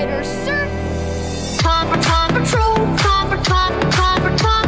Rider, sir. Tom, Tom Patrol, Tom, Tom, Tom, Tom.